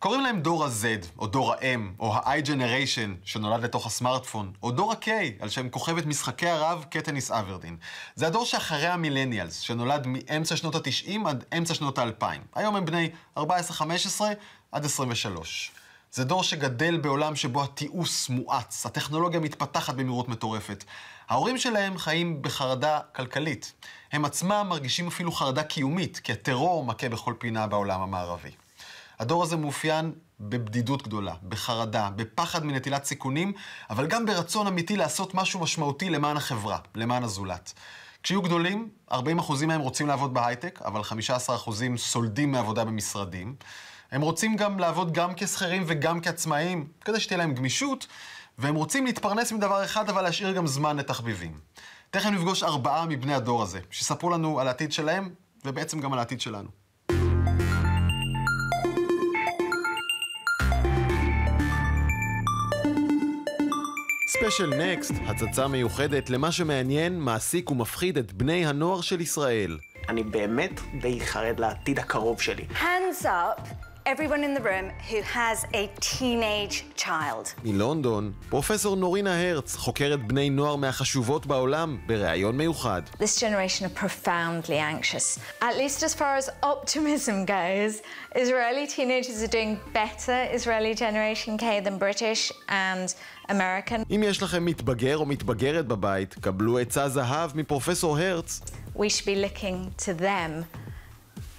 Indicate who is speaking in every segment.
Speaker 1: קוראים להם דור ה-Z, או דור ה-M, או ה-I Generation, שנולד לתוך הסמארטפון, או דור ה-K, על שם כוכבת משחקי הרב קטניס אברדין. זה הדור שאחרי המילניאלס, שנולד מאמצע שנות ה-90 עד אמצע שנות ה-2000. היום הם בני 14-15 עד 23. זה דור שגדל בעולם שבו התיעוש מואץ, הטכנולוגיה מתפתחת במהירות מטורפת. ההורים שלהם חיים בחרדה כלכלית. הם עצמם מרגישים אפילו חרדה קיומית, כי הטרור מכה בכל פינה בעולם המערבי. הדור הזה מאופיין בבדידות גדולה, בחרדה, בפחד מנטילת סיכונים, אבל גם ברצון אמיתי לעשות משהו משמעותי למען החברה, למען הזולת. כשיהיו גדולים, 40% מהם רוצים לעבוד בהייטק, אבל 15% סולדים מעבודה במשרדים. הם רוצים גם לעבוד גם כשכירים וגם כעצמאים, כדי שתהיה להם גמישות, והם רוצים להתפרנס מדבר אחד, אבל להשאיר גם זמן לתחביבים. תכף נפגוש ארבעה מבני הדור הזה, שיספרו לנו על העתיד שלהם, ובעצם גם על העתיד שלנו. ספיישל נקסט, הצצה מיוחדת למה שמעניין, מעסיק ומפחיד את בני הנוער של ישראל.
Speaker 2: אני באמת די חרד לעתיד הקרוב שלי.
Speaker 3: Hands up, everyone in the room who has a teenage child.
Speaker 1: מלונדון, פרופסור נורינה הרץ, חוקרת בני נוער מהחשובות בעולם, בריאיון מיוחד.
Speaker 3: This generation are profoundly anxious. At least as far as optimism goes, Israeli teenagers are doing better, Israeli Generation K, than British and American.
Speaker 1: אם יש לכם מתבגר או מתבגרת בבית, קבלו עצת זהב מפרופסור הרץ.
Speaker 3: We should be looking to them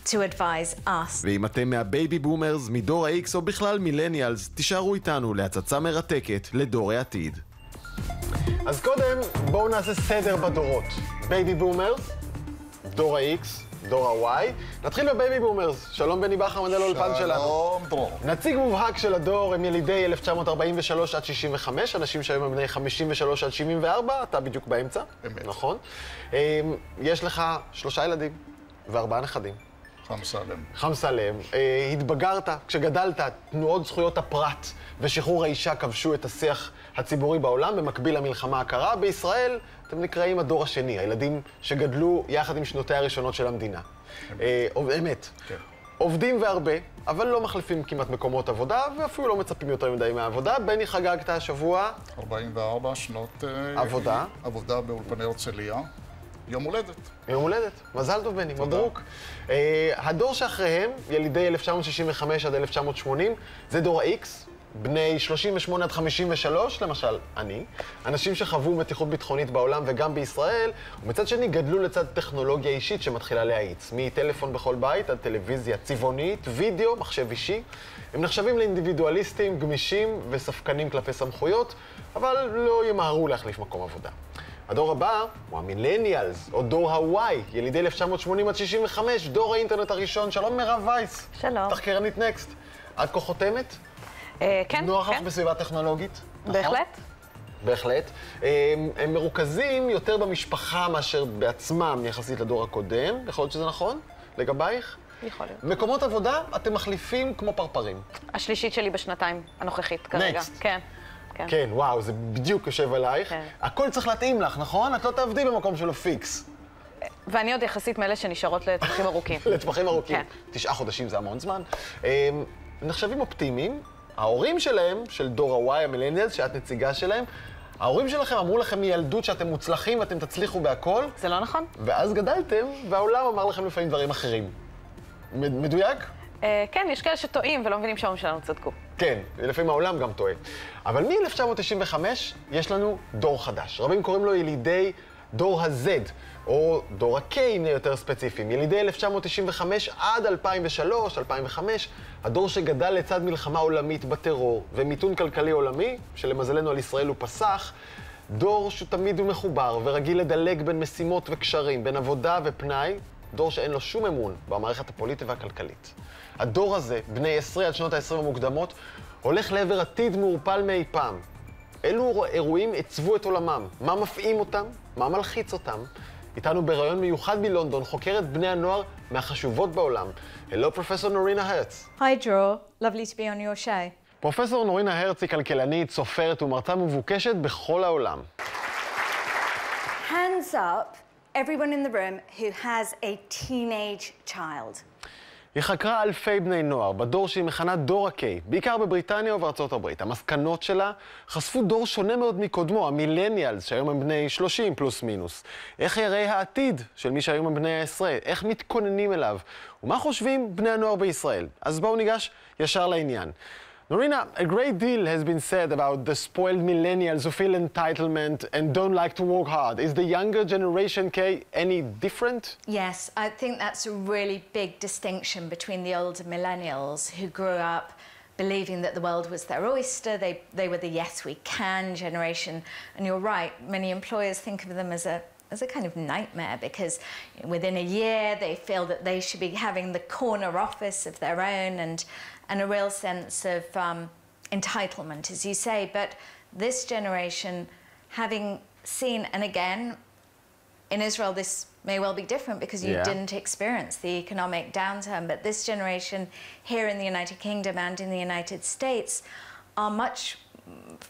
Speaker 3: to advise us.
Speaker 1: ואם אתם מה baby boomers, מדור ה-X או בכלל millennials, תישארו איתנו להצצה מרתקת לדור העתיד. אז קודם, בואו נעשה סדר בדורות. baby boomers, דור ה-X, דור ה-Y. נתחיל ב baby boomers. שלום בני בכר, מנהל האולפן שלנו.
Speaker 4: שלום, דרור.
Speaker 1: נציג מובהק של הדור הם ילידי 1943 עד 65, אנשים שהיום הם בני 53 עד 74, אתה בדיוק באמצע.
Speaker 4: אמת.
Speaker 1: נכון. אמ, יש לך שלושה ילדים וארבעה נכדים.
Speaker 4: חמסלם.
Speaker 1: חמסלם, אה, התבגרת, כשגדלת, תנועות זכויות הפרט ושחרור האישה כבשו את השיח הציבורי בעולם במקביל למלחמה הקרה. בישראל אתם נקראים הדור השני, הילדים שגדלו יחד עם שנותיה הראשונות של המדינה. אה, עוב- אמת.
Speaker 4: כן.
Speaker 1: עובדים והרבה, אבל לא מחליפים כמעט מקומות עבודה, ואפילו לא מצפים יותר מדי מהעבודה. בני חגגת השבוע
Speaker 4: 44 שנות... אה,
Speaker 1: עבודה.
Speaker 4: עבודה באולפני הרצליה. יום הולדת.
Speaker 1: יום הולדת. מזל טוב, בני. מברוק. Uh, הדור שאחריהם, ילידי 1965 עד 1980, זה דור ה-X, בני 38 עד 53, למשל, אני. אנשים שחוו מתיחות ביטחונית בעולם וגם בישראל, ומצד שני גדלו לצד טכנולוגיה אישית שמתחילה להאיץ. מטלפון בכל בית עד טלוויזיה צבעונית, וידאו, מחשב אישי. הם נחשבים לאינדיבידואליסטים, גמישים וספקנים כלפי סמכויות, אבל לא ימהרו להחליף מקום עבודה. הדור הבא הוא המילניאלס, או דור ה-Y, ילידי 1980 עד 65, דור האינטרנט הראשון. שלום מירב וייס.
Speaker 5: שלום.
Speaker 1: תחקרנית נקסט. את כה חותמת?
Speaker 5: אה, כן,
Speaker 1: נוח לך
Speaker 5: כן,
Speaker 1: בסביבה טכנולוגית? נכון?
Speaker 5: בהחלט.
Speaker 1: בהחלט. הם, הם מרוכזים יותר במשפחה מאשר בעצמם יחסית לדור הקודם, יכול להיות שזה נכון? לגבייך?
Speaker 5: יכול להיות.
Speaker 1: מקומות עבודה אתם מחליפים כמו פרפרים.
Speaker 5: השלישית שלי בשנתיים הנוכחית כרגע.
Speaker 1: Next.
Speaker 5: כן, כן.
Speaker 1: כן, וואו, זה בדיוק יושב עלייך.
Speaker 5: כן.
Speaker 1: הכל צריך להתאים לך, נכון? את לא תעבדי במקום שלו פיקס.
Speaker 5: ואני עוד יחסית מאלה שנשארות לטווחים ארוכים.
Speaker 1: לטווחים ארוכים.
Speaker 5: כן.
Speaker 1: תשעה חודשים זה המון זמן. הם נחשבים אופטימיים. ההורים שלהם, של דור ה-Y, המילניאלס, שאת נציגה שלהם, ההורים שלכם אמרו לכם מילדות שאתם מוצלחים ואתם תצליחו בהכל,
Speaker 5: זה לא נכון?
Speaker 1: ואז גדלתם, והעולם אמר לכם לפעמים דברים אחרים. מדויק?
Speaker 5: אה, כן, יש כאלה שטועים ולא מבינים שההורים שלנו צדקו.
Speaker 1: כן, לפעמים העולם גם טועה. אבל מ-1995 יש לנו דור חדש. רבים קוראים לו ילידי דור ה-Z, או דור ה-K, אם נהיה יותר ספציפיים. ילידי 1995 עד 2003, 2005, הדור שגדל לצד מלחמה עולמית בטרור ומיתון כלכלי עולמי, שלמזלנו על ישראל הוא פסח, דור שתמיד הוא מחובר ורגיל לדלג בין משימות וקשרים, בין עבודה ופנאי, דור שאין לו שום אמון במערכת הפוליטית והכלכלית. הדור הזה, בני 10 עד שנות ה-20 המוקדמות, הולך לעבר עתיד מעורפל מאי פעם. אילו אירועים עיצבו את עולמם? מה מפעים אותם? מה מלחיץ אותם? איתנו בריאיון מיוחד מלונדון חוקרת בני הנוער מהחשובות בעולם. הלו, פרופסור נורינה הרץ.
Speaker 3: Hi, Draw. Lovely to be on your show.
Speaker 1: פרופסור נורינה הרץ היא כלכלנית, סופרת ומרצה מבוקשת בכל העולם.
Speaker 3: Hands up, everyone in the room who has a teenage child.
Speaker 1: היא חקרה אלפי בני נוער בדור שהיא מכנה דור ה-K, בעיקר בבריטניה ובארצות הברית. המסקנות שלה חשפו דור שונה מאוד מקודמו, המילניאלס, שהיום הם בני 30 פלוס מינוס. איך יראה העתיד של מי שהיום הם בני העשרה? איך מתכוננים אליו? ומה חושבים בני הנוער בישראל? אז בואו ניגש ישר לעניין. Norina, a great deal has been said about the spoiled millennials who feel entitlement and don't like to work hard. Is the younger generation K any different?
Speaker 3: Yes, I think that's a really big distinction between the older millennials who grew up believing that the world was their oyster. They, they were the yes we can generation. And you're right, many employers think of them as a as a kind of nightmare because within a year they feel that they should be having the corner office of their own and, and a real sense of um, entitlement, as you say. But this generation, having seen, and again, in Israel, this may well be different because you
Speaker 1: Yeah.
Speaker 3: didn't experience the economic downturn, but this generation here in the United Kingdom and in the United States are much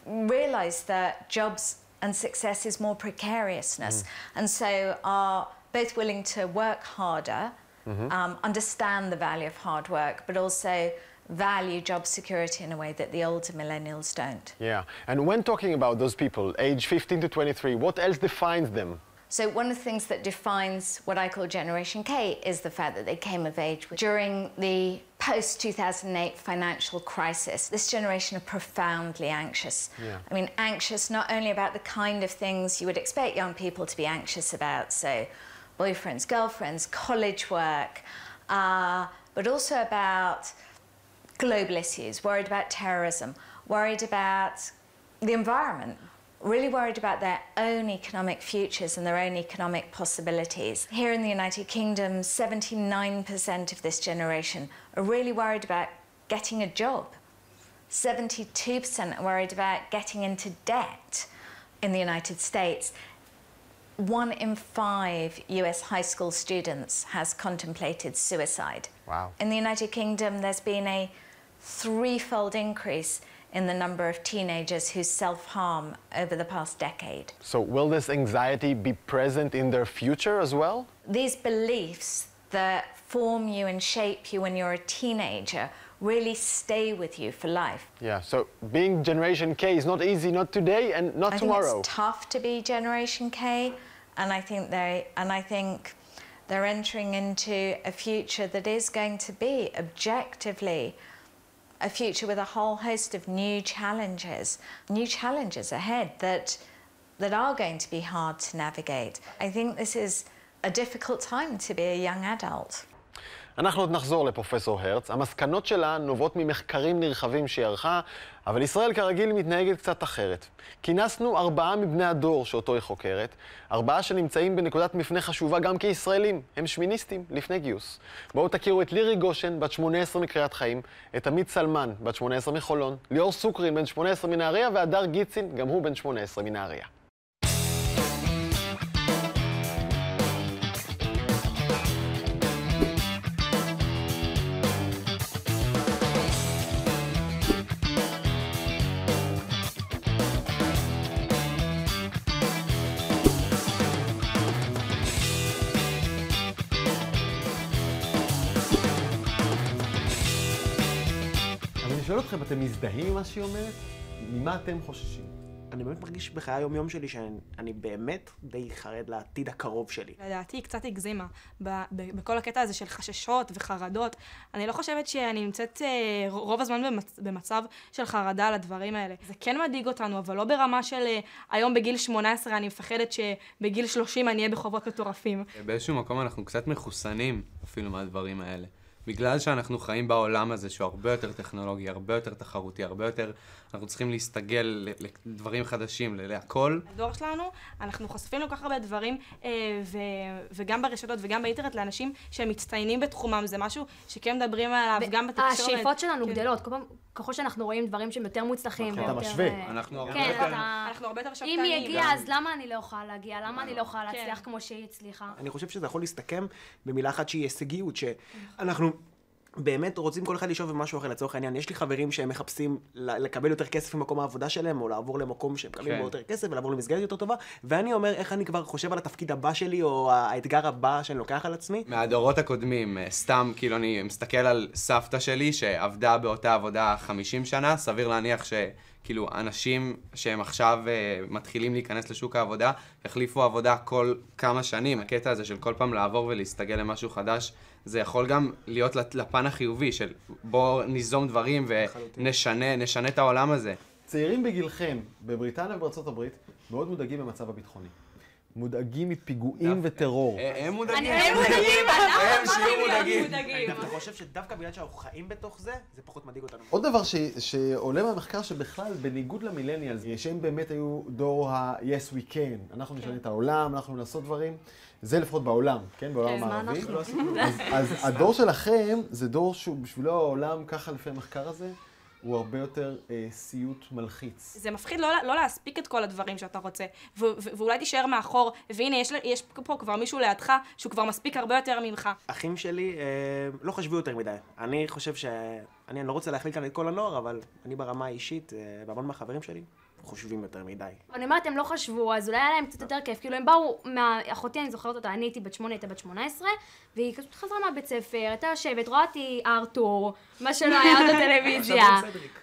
Speaker 3: realize that jobs and success is more precariousness, and so are both willing to work harder, um, understand the value of hard work, but also value job security in a way that the older millennials don't.
Speaker 1: Yeah. And when talking about those people, age 15 to 23, what else defines them?
Speaker 3: So one of the things that defines what I call Generation K is the fact that they came of age during the post-2008 financial crisis. This generation are profoundly anxious.
Speaker 1: Yeah.
Speaker 3: I mean, anxious not only about the kind of things you would expect young people to be anxious about, so boyfriends, girlfriends, college work, uh, but also about global issues, worried about terrorism, worried about the environment, really worried about their own economic futures and their own economic possibilities. Here in the United Kingdom, 79% of this generation are really worried about getting a job. 72% are worried about getting into debt in the United States. One in five US high school students has contemplated suicide.
Speaker 1: Wow.
Speaker 3: In the United Kingdom, there's been a threefold increase in the number of teenagers who self harm over the past decade.
Speaker 1: So will this anxiety be present in their future as well?
Speaker 3: These beliefs that form you and shape you when you're a teenager really stay with you for life.
Speaker 1: Yeah, so being Generation K is not easy, not today and not
Speaker 3: I think
Speaker 1: tomorrow.
Speaker 3: it's tough to be Generation K, and I think they and I think they're entering into a future that is going to be objectively a future with a whole host of new challenges, new challenges ahead that that are going to be hard to navigate. I think this is a difficult time to be a young adult.
Speaker 1: אנחנו עוד נחזור לפרופסור הרץ. המסקנות שלה נובעות ממחקרים נרחבים שהיא ערכה, אבל ישראל כרגיל מתנהגת קצת אחרת. כינסנו ארבעה מבני הדור שאותו היא חוקרת, ארבעה שנמצאים בנקודת מפנה חשובה גם כישראלים, הם שמיניסטים לפני גיוס. בואו תכירו את לירי גושן, בת 18 מקריית חיים, את עמית סלמן, בת 18 מחולון, ליאור סוקרין, בן 18 מנהריה, והדר גיצין, גם הוא בן 18 מנהריה. אתכם, אתם מזדהים עם מה שהיא אומרת? ממה אתם חוששים?
Speaker 2: אני באמת מרגיש בחיי היום-יום שלי שאני באמת די חרד לעתיד הקרוב שלי.
Speaker 6: לדעתי היא קצת הגזימה ב- ב- בכל הקטע הזה של חששות וחרדות. אני לא חושבת שאני נמצאת אה, רוב הזמן במצ- במצב של חרדה על הדברים האלה. זה כן מדאיג אותנו, אבל לא ברמה של אה, היום בגיל 18 אני מפחדת שבגיל 30 אני אהיה בחובות מטורפים.
Speaker 7: באיזשהו מקום אנחנו קצת מחוסנים אפילו מהדברים האלה. בגלל שאנחנו חיים בעולם הזה שהוא הרבה יותר טכנולוגי, הרבה יותר תחרותי, הרבה יותר... אנחנו צריכים להסתגל לדברים חדשים, להכל.
Speaker 6: הדור שלנו, אנחנו חושפים לכל כך הרבה דברים, אה, ו- וגם ברשתות וגם באינטרנט, לאנשים שהם מצטיינים בתחומם, זה משהו שכן מדברים עליו, גם בתקשורת.
Speaker 8: השאיפות שלנו
Speaker 6: כן.
Speaker 8: גדלות, כל פעם, ככל שאנחנו רואים דברים שהם יותר מוצלחים.
Speaker 1: אתה משווה.
Speaker 8: אה,
Speaker 7: אנחנו הרבה
Speaker 8: כן,
Speaker 7: יותר...
Speaker 8: אתה...
Speaker 6: אנחנו הרבה יותר
Speaker 8: אם
Speaker 6: שבתנים.
Speaker 8: היא הגיעה, אז למה אני לא יכולה להגיע? למה אני לא יכולה
Speaker 6: כן.
Speaker 8: להצליח כמו שהיא הצליחה?
Speaker 2: אני חושב שזה יכול להסתכם במילה אחת שהיא הישגיות, שאנחנו באמת רוצים כל אחד לשאוף במשהו אחר, לצורך העניין. יש לי חברים שהם מחפשים לקבל יותר כסף ממקום העבודה שלהם, או לעבור למקום שהם מקבלים
Speaker 7: כן.
Speaker 2: בו יותר כסף, ולעבור למסגרת יותר טובה, ואני אומר איך אני כבר חושב על התפקיד הבא שלי, או האתגר הבא שאני לוקח על עצמי.
Speaker 7: מהדורות הקודמים, אה, סתם, כאילו, אני מסתכל על סבתא שלי שעבדה באותה עבודה 50 שנה, סביר להניח שכאילו, אנשים שהם עכשיו אה, מתחילים להיכנס לשוק העבודה, יחליפו עבודה כל כמה שנים. הקטע הזה של כל פעם לעבור ולהסתגל למשהו חדש, זה יכול גם להיות לפן החיובי של בואו ניזום דברים ונשנה נשנה את העולם הזה.
Speaker 1: צעירים בגילכם, בבריטניה ובארצות הברית, מאוד מודאגים במצב הביטחוני. מודאגים מפיגועים וטרור.
Speaker 7: אה, הם מודאגים.
Speaker 8: הם מודאגים,
Speaker 7: הם שיהיו מודאגים.
Speaker 2: אני דווקא חושב שדווקא בגלל שאנחנו חיים בתוך זה, זה פחות מדאיג אותנו.
Speaker 1: עוד דבר שעולה מהמחקר שבכלל, בניגוד למילניאלס, שהם באמת היו דור ה-yes we can, אנחנו נשנה את העולם, אנחנו נעשות דברים, זה לפחות בעולם, כן? בעולם
Speaker 8: מה
Speaker 1: המערבי.
Speaker 8: אנחנו?
Speaker 1: אז, אז הדור שלכם זה דור שהוא, בשבילו העולם, ככה לפי המחקר הזה, הוא הרבה יותר אה, סיוט מלחיץ.
Speaker 6: זה מפחיד לא, לא להספיק את כל הדברים שאתה רוצה, ו- ו- ואולי תישאר מאחור, והנה, יש, יש פה כבר מישהו לידך שהוא כבר מספיק הרבה יותר ממך.
Speaker 2: אחים שלי אה, לא חשבו יותר מדי. אני חושב ש... אני, אני לא רוצה להכליל כאן את כל הנוער, אבל אני ברמה האישית, אה, והמון מהחברים שלי, חושבים יותר מדי.
Speaker 8: אני אומרת, הם לא חשבו, אז אולי היה להם קצת יותר כיף. כאילו, הם באו, מה... אחותי, אני זוכרת אותה, אני הייתי בת שמונה, הייתה בת שמונה עשרה, והיא כזאת חזרה מהבית ספר, הייתה יושבת, רואה אותי ארתור, מה שלא היה עוד בטלוויזיה.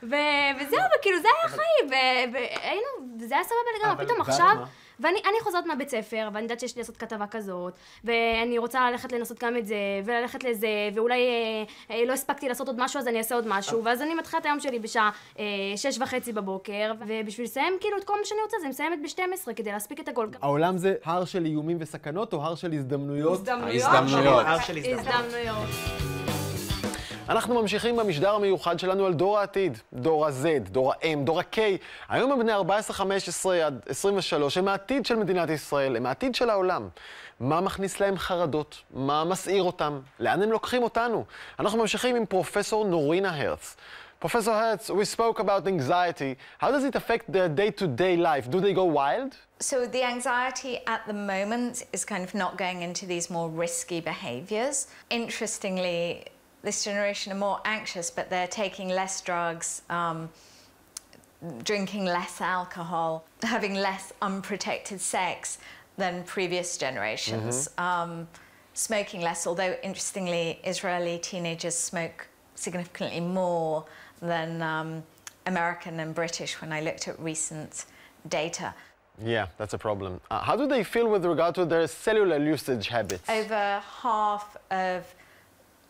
Speaker 8: וזהו, וכאילו, זה היה החיים, ו- והיינו, וזה היה סבבה לגמרי, פתאום עכשיו... ואני אני חוזרת מהבית ספר, ואני יודעת שיש לי לעשות כתבה כזאת, ואני רוצה ללכת לנסות גם את זה, וללכת לזה, ואולי אה, אה, לא הספקתי לעשות עוד משהו, אז אני אעשה עוד משהו, ואז אני מתחילה את היום שלי בשעה אה, שש וחצי בבוקר, ובשביל לסיים כאילו את כל מה שאני רוצה, אז אני מסיימת ב-12 כדי להספיק את הכל.
Speaker 1: העולם זה הר של איומים וסכנות או הר של הזדמנויות?
Speaker 7: ההזדמנויות.
Speaker 2: הר של.
Speaker 8: הזדמנויות.
Speaker 1: אנחנו ממשיכים במשדר המיוחד שלנו על דור העתיד, דור ה-Z, דור ה-M, דור ה-K. היום הם בני 14-15 עד 23, הם העתיד של מדינת ישראל, הם העתיד של העולם. מה מכניס להם חרדות? מה מסעיר אותם? לאן הם לוקחים אותנו? אנחנו ממשיכים עם פרופסור נורינה הרץ. Professor Hertz, we spoke about anxiety. How does it affect their day-to-day life? Do they go wild?
Speaker 3: So the anxiety at the moment is kind of not going into these more risky behaviours. Interestingly, this generation are more anxious, but they're taking less drugs, um, drinking less alcohol, having less unprotected sex than previous generations, um, smoking less. Although interestingly, Israeli teenagers smoke significantly more than um, American and British when I looked at recent data.
Speaker 1: Yeah, that's a problem. Uh, how do they feel with regard to their cellular usage habits?
Speaker 3: Over half of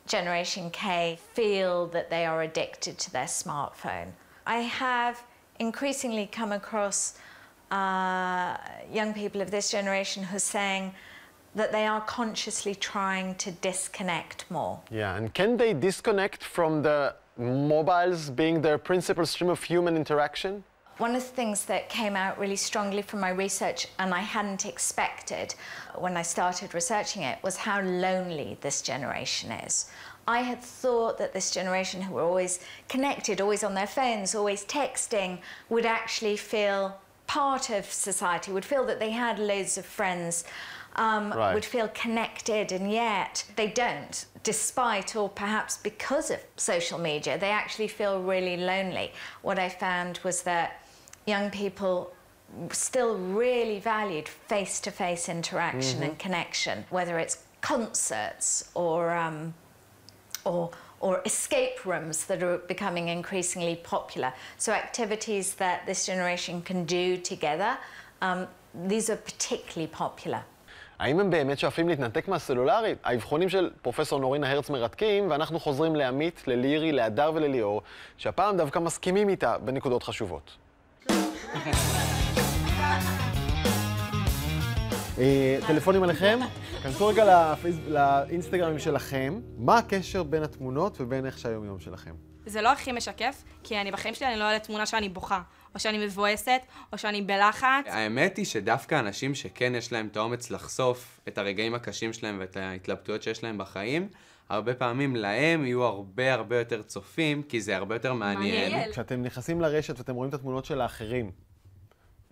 Speaker 3: Generation K feel that they are addicted to their smartphone. I have increasingly come across uh, young people of this generation who are saying that they are consciously trying to disconnect more.
Speaker 1: Yeah, and can they disconnect from the mobiles being their principal stream of human interaction?
Speaker 3: One of the things that came out really strongly from my research, and I hadn't expected when I started researching it, was how lonely this generation is. I had thought that this generation, who were always connected, always on their phones, always texting, would actually feel part of society, would feel that they had loads of friends, um,
Speaker 1: Right.
Speaker 3: would feel connected, and yet they don't, despite or perhaps because of social media. They actually feel really lonely. What I found was that young people still really valued face to face interaction and connection, whether it's concerts or. Um, or, or escape rooms that are becoming increasingly popular. So, activities that this generation can do together, um, these are particularly popular.
Speaker 1: האם הם באמת שואפים להתנתק מהסלולרי? האבחונים של פרופסור נורינה הרץ מרתקים, ואנחנו חוזרים לעמית, ללירי, להדר ולליאור, שהפעם דווקא מסכימים איתה בנקודות חשובות. אה, טלפונים עליכם? כנסו רגע לאינסטגרמים שלכם. מה הקשר בין התמונות ובין איך שהיום-יום שלכם?
Speaker 6: זה לא הכי משקף, כי אני בחיים שלי אני לא אעלה תמונה שאני בוכה, או שאני מבואסת, או שאני בלחץ.
Speaker 7: האמת היא שדווקא אנשים שכן יש להם את האומץ לחשוף את הרגעים הקשים שלהם ואת ההתלבטויות שיש להם בחיים, הרבה פעמים להם יהיו הרבה הרבה יותר צופים, כי זה הרבה יותר מעניין.
Speaker 8: מעניין.
Speaker 1: כשאתם נכנסים לרשת ואתם רואים את התמונות של האחרים,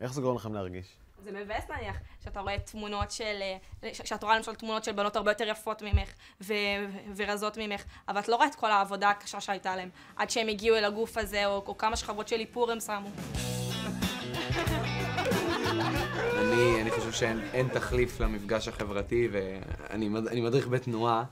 Speaker 1: איך זה גורם לכם להרגיש?
Speaker 6: זה מבאס נניח, שאתה רואה תמונות של, אה, ש- שאת רואה למשל תמונות של בנות הרבה יותר יפות ממך ו- ו- ורזות ממך, אבל את לא רואה את כל העבודה הקשה שהייתה להם, עד שהם הגיעו אל הגוף הזה, או, או כמה שכבות של איפור הם שמו.
Speaker 7: אני, אני חושב שאין אין תחליף למפגש החברתי, ואני מד- אני מדריך בתנועה,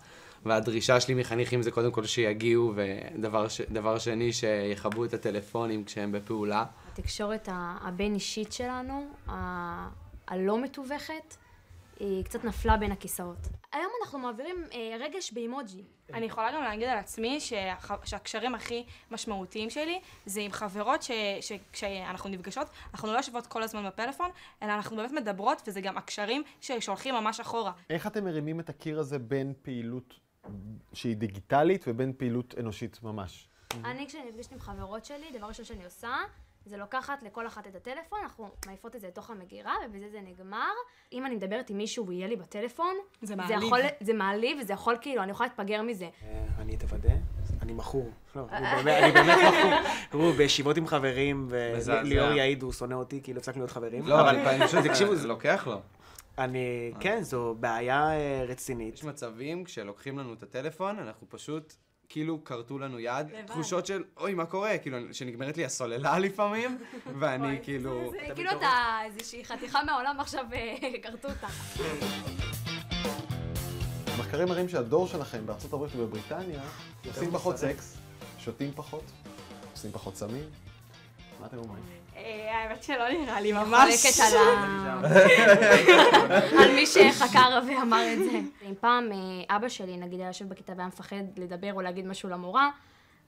Speaker 7: והדרישה שלי מחניכים זה קודם כל שיגיעו, ודבר ש, דבר שני, שיכבו את הטלפונים כשהם בפעולה.
Speaker 8: התקשורת הבין-אישית שלנו, ה- הלא מתווכת, היא קצת נפלה בין הכיסאות. היום אנחנו מעבירים אה, רגש באימוג'י.
Speaker 6: אני יכולה גם להגיד על עצמי שהח... שהקשרים הכי משמעותיים שלי זה עם חברות ש... שכשאנחנו נפגשות, אנחנו לא יושבות כל הזמן בפלאפון, אלא אנחנו באמת מדברות, וזה גם הקשרים שהולכים ממש אחורה.
Speaker 1: איך אתם מרימים את הקיר הזה בין פעילות שהיא דיגיטלית ובין פעילות אנושית ממש?
Speaker 8: אני, כשאני נפגשת עם חברות שלי, דבר ראשון שאני עושה, זה לוקחת לכל אחת את הטלפון, אנחנו מעיפות את זה לתוך המגירה, ובזה זה נגמר. אם אני מדברת עם מישהו ויהיה לי בטלפון,
Speaker 6: זה
Speaker 8: זה,
Speaker 6: מעליב.
Speaker 8: יכול, זה מעליב, וזה יכול כאילו, אני יכולה להתפגר מזה.
Speaker 2: אה, אני תוודא, אני מכור. לא, אני באמת- אני באמת מכור. תראו, בישיבות עם חברים. וליאור יעיד, הוא שונא אותי, כאילו הפסקנו להיות חברים.
Speaker 7: לא,
Speaker 2: אבל
Speaker 7: פשוט,
Speaker 2: תקשיבו,
Speaker 7: זה לוקח לו.
Speaker 2: אני, כן, זו בעיה אה, רצינית.
Speaker 7: יש מצבים, כשלוקחים לנו את הטלפון, אנחנו פשוט, כאילו, כרתו לנו יד. תחושות של, אוי, מה קורה? כאילו, שנגמרת לי הסוללה לפעמים, ואני כאילו...
Speaker 8: זה כאילו אתה איזושהי חתיכה מהעולם עכשיו אה, כרתו אותה.
Speaker 1: מחקרים מראים שהדור שלכם בארצות הברית ובבריטניה עושים פחות סקס, שותים פחות, עושים פחות סמים. מה אתם אומרים?
Speaker 6: אה, האמת שלא נראה לי ממש.
Speaker 8: חולקת על ה... על מי שחקר ואמר את זה. אם פעם אה, אבא שלי, נגיד, היה יושב בכיתה והיה מפחד לדבר או להגיד משהו למורה,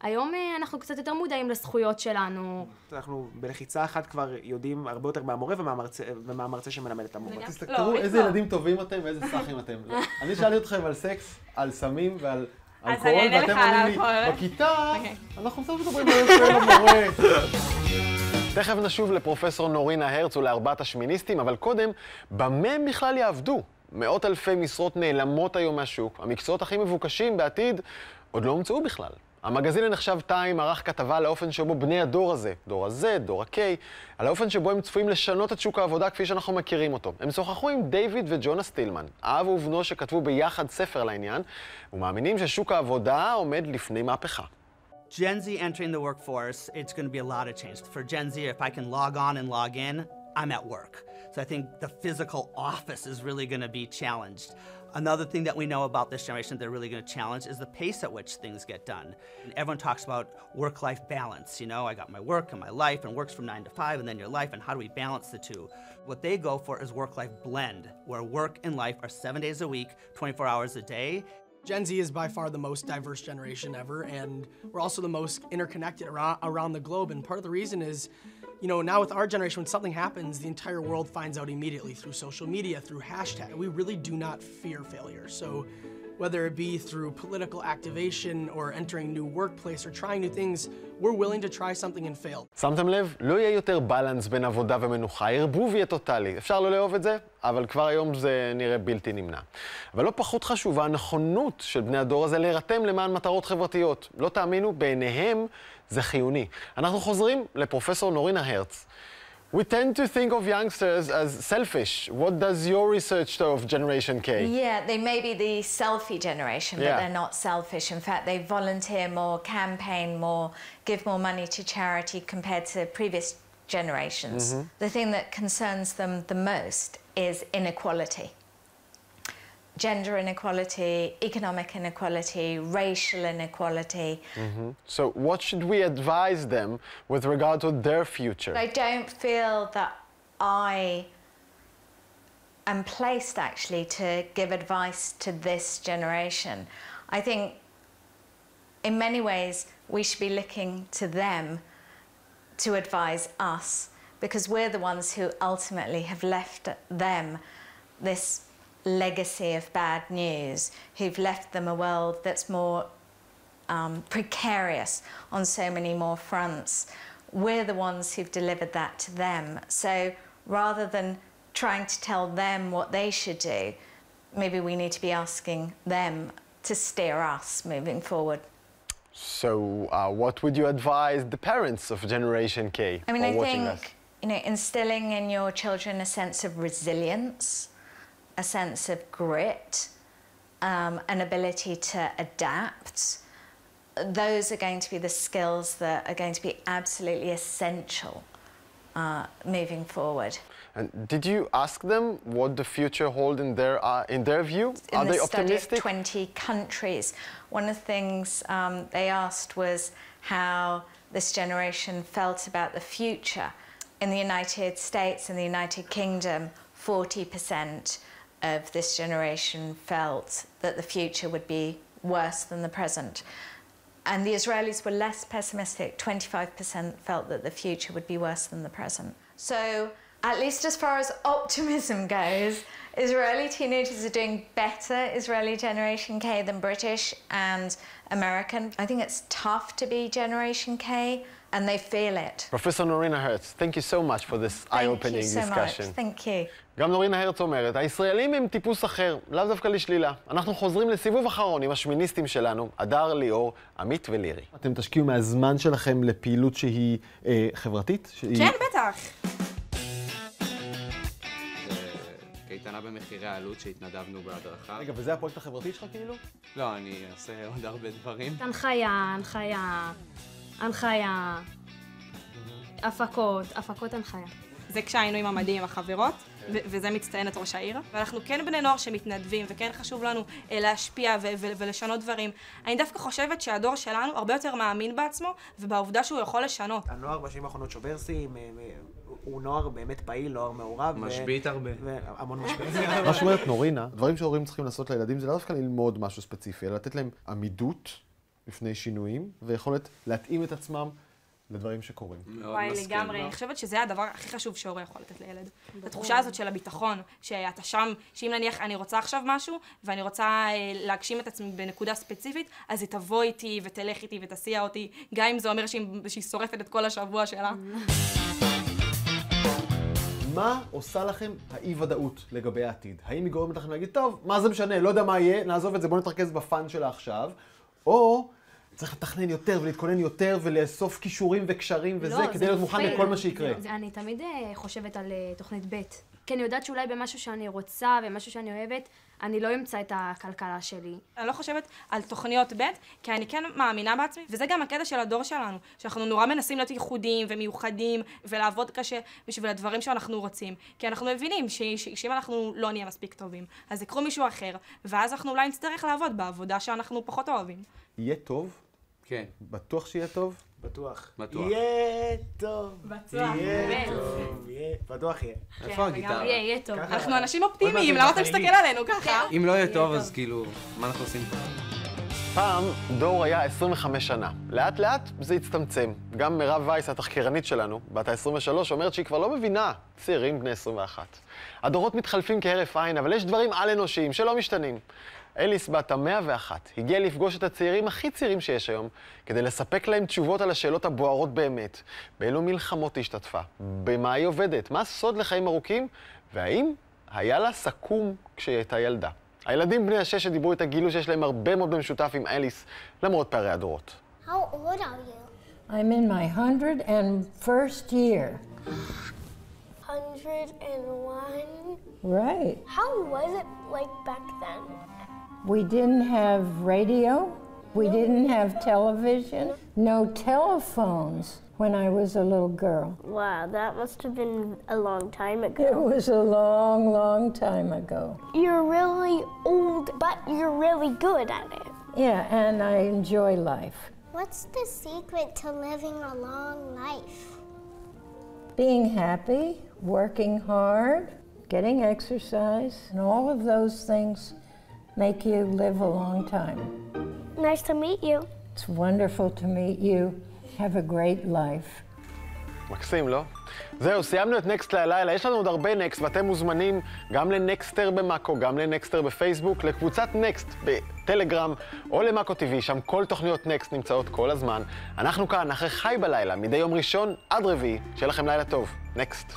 Speaker 8: היום אה, אנחנו קצת יותר מודעים לזכויות שלנו.
Speaker 2: אנחנו בלחיצה אחת כבר יודעים הרבה יותר מהמורה ומהמרצה, שמלמד את המורה.
Speaker 6: לא,
Speaker 1: תסתכלו
Speaker 6: אם
Speaker 1: איזה
Speaker 6: כבר.
Speaker 1: ילדים טובים אתם ואיזה סאחים אתם. אני שאלתי אתכם על סקס, על סמים ועל
Speaker 6: אז
Speaker 1: אלכוהול,
Speaker 6: אני אענה
Speaker 1: ואתם
Speaker 6: לך על
Speaker 1: עונים לי. בכיתה,
Speaker 6: אוקיי.
Speaker 1: אנחנו בסוף מדברים על יפה למורה. תכף נשוב לפרופסור נורינה הרץ ולארבעת השמיניסטים, אבל קודם, במה הם בכלל יעבדו? מאות אלפי משרות נעלמות היום מהשוק, המקצועות הכי מבוקשים בעתיד עוד לא הומצאו בכלל. המגזין הנחשב טיים ערך כתבה על האופן שבו בני הדור הזה, דור ה-Z, דור ה-K, על האופן שבו הם צפויים לשנות את שוק העבודה כפי שאנחנו מכירים אותו. הם שוחחו עם דיוויד וג'ונה סטילמן, אב ובנו שכתבו ביחד ספר לעניין, ומאמינים ששוק העבודה עומד לפני מהפכה.
Speaker 9: Gen Z entering the workforce, it's going to be a lot of change. For Gen Z, if I can log on and log in, I'm at work. So I think the physical office is really going to be challenged. Another thing that we know about this generation they're really going to challenge is the pace at which things get done. And everyone talks about work life balance. You know, I got my work and my life, and works from nine to five, and then your life, and how do we balance the two? What they go for is work life blend, where work and life are seven days a week, 24 hours a day,
Speaker 10: Gen Z is by far the most diverse generation ever, and we're also the most interconnected around, around the globe. And part of the reason is, you know, now with our generation, when something happens, the entire world finds out immediately through social media, through hashtag. We really do not fear failure. So, whether it be through political activation or entering new workplace or trying new things, we're willing to try something and fail.
Speaker 1: שמתם לב? לא יהיה יותר בלנס בין עבודה ומנוחה, ערבוב יהיה טוטאלי. אפשר לא לאהוב את זה, אבל כבר היום זה נראה בלתי נמנע. אבל לא פחות חשובה הנכונות של בני הדור הזה להירתם למען מטרות חברתיות. לא תאמינו, בעיניהם זה חיוני. אנחנו חוזרים לפרופסור נורינה הרץ. We tend to think of youngsters as selfish. What does your research show of Generation K?
Speaker 3: Yeah, they may be the selfie generation, but they're not selfish. In fact, they volunteer more, campaign more, give more money to charity compared to previous generations. Mm-hmm. The thing that concerns them the most is inequality. Gender inequality, economic inequality, racial inequality. Mm-hmm.
Speaker 1: So what should we advise them with regard to their future?
Speaker 3: I don't feel that I am placed actually to give advice to this generation. I think in many ways we should be looking to them to advise us because we're the ones who ultimately have left them this legacy of bad news, who've left them a world that's more um, precarious on so many more fronts. We're the ones who've delivered that to them. So rather than trying to tell them what they should do, maybe we need to be asking them to steer us moving forward.
Speaker 1: So, uh, what would you advise the parents of Generation K
Speaker 3: I mean, I think,
Speaker 1: us?
Speaker 3: you know, instilling in your children a sense of resilience, a sense of grit, um, an ability to adapt. Those are going to be the skills that are going to be absolutely essential uh, moving forward.
Speaker 1: And did you ask them what the future hold in their uh, in their view?
Speaker 3: in
Speaker 1: Are
Speaker 3: the
Speaker 1: they
Speaker 3: study of
Speaker 1: optimistic?
Speaker 3: 20 countries. One of the things um, they asked was how this generation felt about the future. In the United States and the United Kingdom, 40% of this generation felt that the future would be worse than the present. And the Israelis were less pessimistic. 25% felt that the future would be worse than the present. So, at least as far as optimism goes, Israeli teenagers are doing better, Israeli Generation K, than British and American. I think it's tough to be Generation K, and they feel it.
Speaker 1: Professor Norina Hertz, thank you so much for this
Speaker 3: Thank
Speaker 1: eye-opening
Speaker 3: so
Speaker 1: discussion.
Speaker 3: much. Thank you.
Speaker 1: גם נורינה הרץ אומרת, הישראלים הם טיפוס אחר, לאו דווקא לשלילה. אנחנו חוזרים לסיבוב אחרון עם השמיניסטים שלנו, הדר, ליאור, עמית ולירי. אתם תשקיעו מהזמן שלכם לפעילות שהיא אה, חברתית? שהיא...
Speaker 6: כן, בטח.
Speaker 7: קייטנה במחירי העלות שהתנדבנו בהדרכה.
Speaker 1: רגע, וזה הפרויקט החברתי שלך כאילו?
Speaker 7: לא, אני אעשה עוד הרבה דברים.
Speaker 8: הנחיה, הנחיה, הנחיה, הפקות, הפקות הנחיה.
Speaker 6: זה כשהיינו עם המדים החברות, ו- וזה מצטיין את ראש העיר. ואנחנו כן בני נוער שמתנדבים, וכן חשוב לנו אה, להשפיע ולשנות דברים. אני דווקא חושבת שהדור שלנו הרבה יותר מאמין בעצמו, ובעובדה שהוא יכול לשנות.
Speaker 2: הנוער בשנים האחרונות שובר שיאים, אה, אה, הוא נוער באמת פעיל, נוער מעורב.
Speaker 7: משבית הרבה.
Speaker 2: והמון משבית.
Speaker 1: מה שאומרת נורינה, דברים שהורים צריכים לעשות לילדים זה לא דווקא ללמוד משהו ספציפי, אלא לתת להם עמידות לפני שינויים, ויכולת להתאים את עצמם לדברים שקורים.
Speaker 6: וואי, לגמרי. אני חושבת שזה הדבר הכי חשוב שהורה יכול לתת לילד. התחושה הזאת של הביטחון, שאתה שם, שאם נניח אני רוצה עכשיו משהו, ואני רוצה אה, להגשים את עצמי בנקודה ספציפית, אז היא תבוא איתי ותלך איתי ותסיע אותי, גם אם זה אומר שהיא, שהיא שורפת את כל השבוע שלה.
Speaker 1: מה עושה לכם האי-ודאות לגבי העתיד? האם היא גורמת לכם להגיד, טוב, מה זה משנה, לא יודע מה יהיה, נעזוב את זה, בואו נתרכז בפאן של העכשיו, או צריך לתכנן יותר ולהתכונן יותר ולאסוף כישורים וקשרים וזה,
Speaker 8: לא,
Speaker 1: כדי להיות מוכן. לכל מה שיקרה.
Speaker 8: זה- אני תמיד אה, חושבת על אה, תוכנית ב'. כי אני יודעת שאולי במשהו שאני רוצה ומשהו שאני אוהבת, אני לא אמצא את הכלכלה שלי.
Speaker 6: אני לא חושבת על תוכניות ב', כי אני כן מאמינה בעצמי, וזה גם הקטע של הדור שלנו, שאנחנו נורא מנסים להיות ייחודיים ומיוחדים, ולעבוד קשה בשביל הדברים שאנחנו רוצים. כי אנחנו מבינים ש- ש- שאם אנחנו לא נהיה מספיק טובים, אז יקחו מישהו אחר, ואז אנחנו אולי נצטרך לעבוד בעבודה שאנחנו פחות אוהבים.
Speaker 1: יהיה טוב?
Speaker 7: כן.
Speaker 1: בטוח שיהיה טוב?
Speaker 2: בטוח.
Speaker 7: בטוח.
Speaker 2: יהיה טוב.
Speaker 6: בטוח,
Speaker 2: יהיה. טוב. בטוח יהיה.
Speaker 7: איפה הגיטרה?
Speaker 8: יהיה, יהיה טוב.
Speaker 6: אנחנו אנשים אופטימיים, למה אתה. מסתכל עלינו ככה?
Speaker 7: אם לא יהיה טוב, אז כאילו, מה אנחנו עושים פה?
Speaker 1: פעם דור היה 25 שנה. לאט לאט זה הצטמצם. גם מירב וייס, התחקירנית שלנו, בת ה-23, אומרת שהיא כבר לא מבינה צעירים בני 21. הדורות מתחלפים כהרף עין, אבל יש דברים על-אנושיים שלא משתנים. אליס בת ה-101 הגיעה לפגוש את הצעירים הכי צעירים שיש היום, כדי לספק להם תשובות על השאלות הבוערות באמת. באילו מלחמות היא השתתפה? במה היא עובדת? מה הסוד לחיים ארוכים? והאם היה לה סכו"ם כשהיא הייתה ילדה? הילדים בני השש שדיברו איתה גילו שיש להם הרבה מאוד במשותף עם אליס, למרות פערי הדורות.
Speaker 11: How old are you?
Speaker 12: I'm in my 101st year.
Speaker 11: 101.
Speaker 12: Right.
Speaker 11: How was it like back then?
Speaker 12: We didn't have radio. We didn't have television. No telephones when I was a little girl.
Speaker 11: Wow, that must have been a long time ago.
Speaker 12: It was a long, long time ago.
Speaker 11: You're really old, but you're really good at it.
Speaker 12: Yeah, and I enjoy life.
Speaker 11: What's the secret to living a long life?
Speaker 12: Being happy, working hard, getting exercise, and all of those things make you live a long time.
Speaker 11: Nice to meet you.
Speaker 12: It's wonderful to meet you. Have a great life.
Speaker 1: מקסים, לא? זהו, סיימנו את נקסט להלילה, יש לנו עוד הרבה נקסט, ואתם מוזמנים גם לנקסטר במאקו, גם לנקסטר בפייסבוק, לקבוצת נקסט בטלגרם, או למאקו TV, שם כל תוכניות נקסט נמצאות כל הזמן. אנחנו כאן, אחרי חי בלילה, מדי יום ראשון עד רביעי, שיהיה לכם לילה טוב. נקסט.